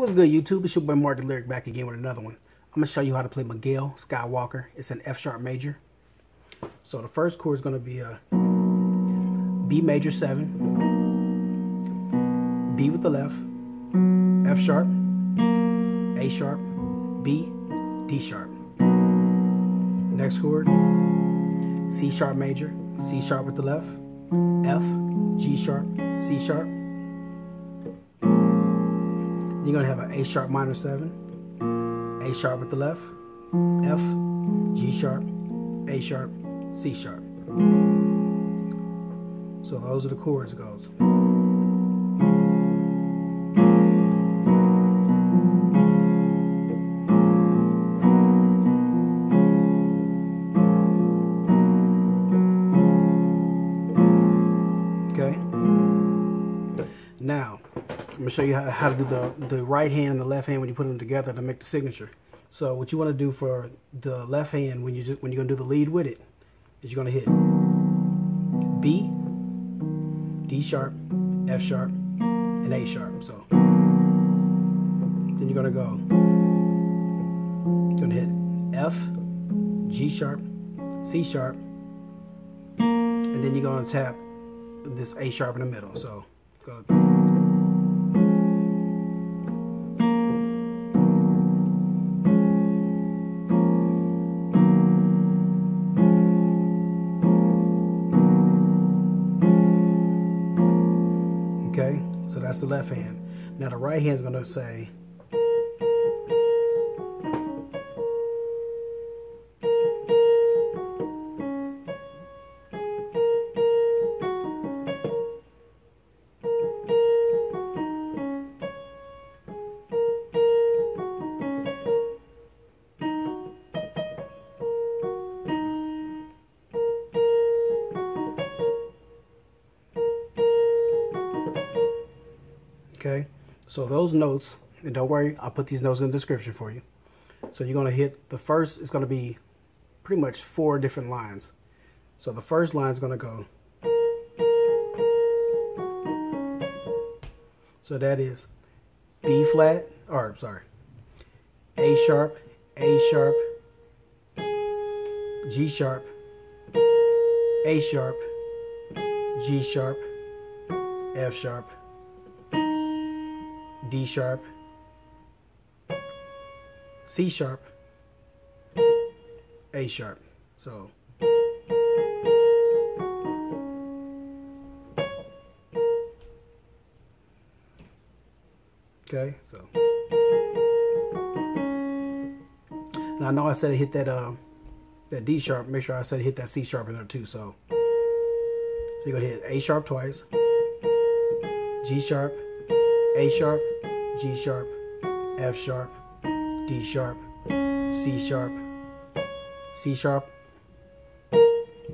What's good, YouTube? It's your boy Marc Delyric back again with another one. I'm going to show you how to play Miguel Skywalker. It's an F sharp major. So the first chord is going to be a B major 7, B with the left, F sharp, A sharp, B, D sharp. Next chord, C sharp major, C sharp with the left, F, G sharp, C sharp. You're going to have an A sharp minor 7, A sharp with the left, F, G sharp, A sharp, C sharp. So those are the chords it goes. Gonna show you how, how to do the, the right hand and the left hand when you put them together to make the signature. So what you want to do for the left hand when you just, when you're gonna do the lead with it is you're gonna hit B, D sharp, F sharp, and A sharp. So then you're gonna go. You're gonna hit F, G sharp, C sharp, and then you're gonna tap this A sharp in the middle. So go. That's the left hand. Now the right hand is going to say. Okay, so those notes, and don't worry, I'll put these notes in the description for you. So you're going to hit the first, it's going to be pretty much four different lines. So the first line is going to go. So that is B flat, or sorry, A sharp, A sharp, G sharp, A sharp, G sharp, F sharp, D sharp, C sharp, A sharp. So. Okay, so. Now I know I said I hit that uh that D sharp, make sure I said hit that C sharp in there too, so. So you're gonna hit A sharp twice, G sharp, A sharp, G sharp, F sharp, D sharp, C sharp, C sharp,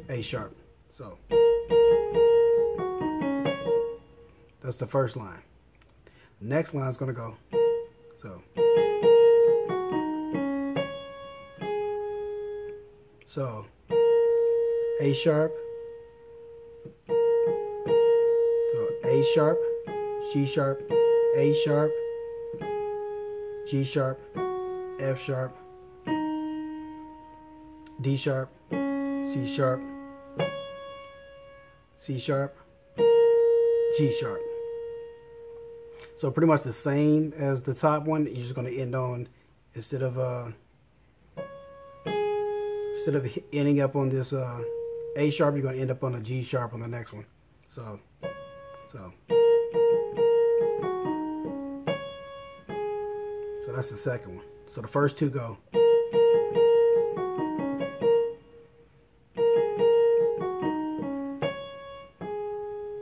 A sharp. So that's the first line. Next line is going to go so. So A sharp, so A sharp, G sharp, A sharp, G sharp, F sharp, D sharp, C sharp, C sharp, G sharp. So pretty much the same as the top one. You're just going to end on instead of uh, instead of ending up on this uh, A sharp, you're going to end up on a G sharp on the next one. So so. So that's the second one. So the first two go.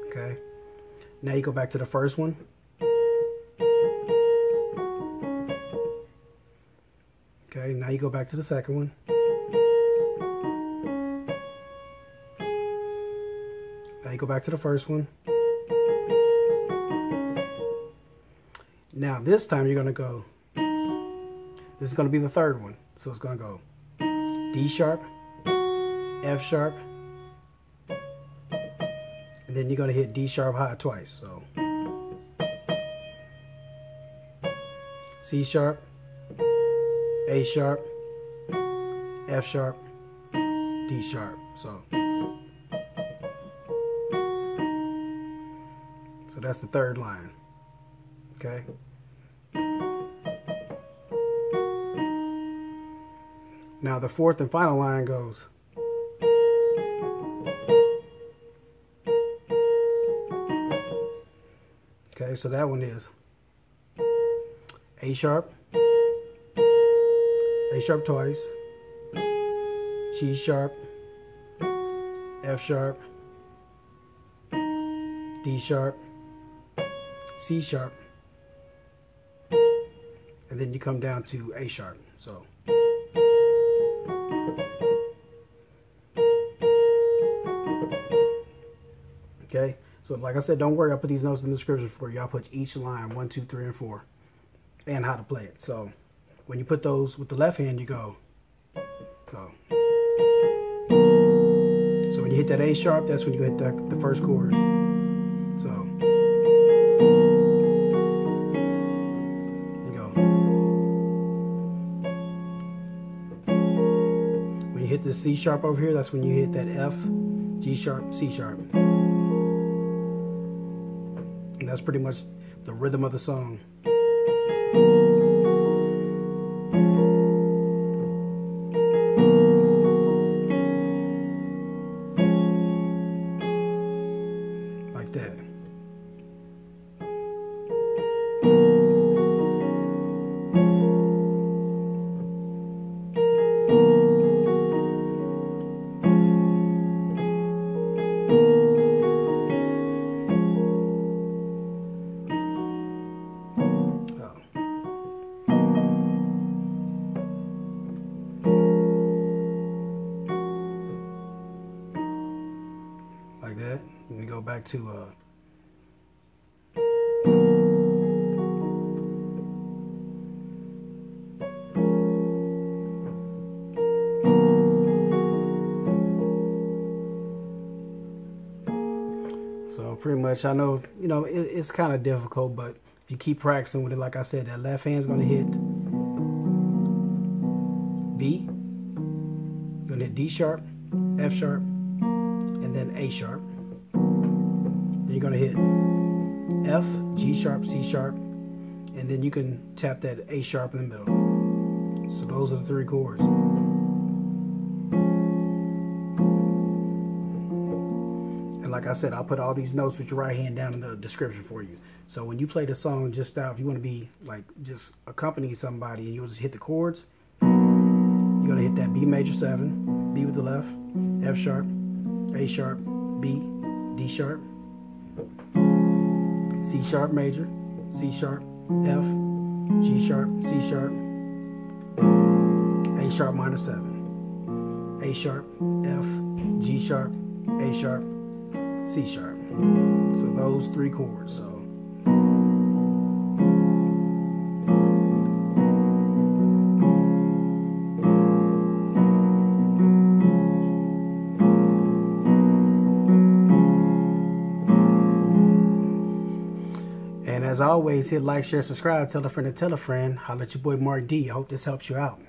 Okay. Now you go back to the first one. Okay, now you go back to the second one. Now you go back to the first one. Now this time you're going to go, this is going to be the third one. So it's going to go D sharp, F sharp, and then you're going to hit D sharp high twice. So C sharp, A sharp, F sharp, D sharp. So, so that's the third line. Okay. Now the fourth and final line goes. Okay, so that one is A sharp, A sharp twice, G sharp, F sharp, D sharp, C sharp, and then you come down to A sharp. So. So like I said, don't worry. I'll put these notes in the description for you. I'll put each line, one, two, three, and four, and how to play it. So when you put those with the left hand, you go. So, so when you hit that A sharp, that's when you hit the, the first chord. So, you go. When you hit the C sharp over here, that's when you hit that F, G sharp, C sharp. And that's pretty much the rhythm of the song. Like that. To uh So pretty much, I know you know it, it's kind of difficult, but if you keep practicing with it, like I said, that left hand's gonna hit B, gonna hit D sharp, F sharp, and then A sharp. You're gonna hit F, G sharp, C sharp, and then you can tap that A sharp in the middle. So those are the three chords. And like I said, I'll put all these notes with your right hand down in the description for you. So when you play the song just out, if you want to be like just accompany somebody and you'll just hit the chords, you're gonna hit that B major seven, B with the left, F sharp, A sharp, B, D sharp, C sharp major, C sharp, F, G sharp, C sharp, A sharp minor seven, A sharp, F, G sharp, A sharp, C sharp. So those three chords. So as always, hit like, share, subscribe, tell a friend to tell a friend. Holla at your boy Marc D. I hope this helps you out.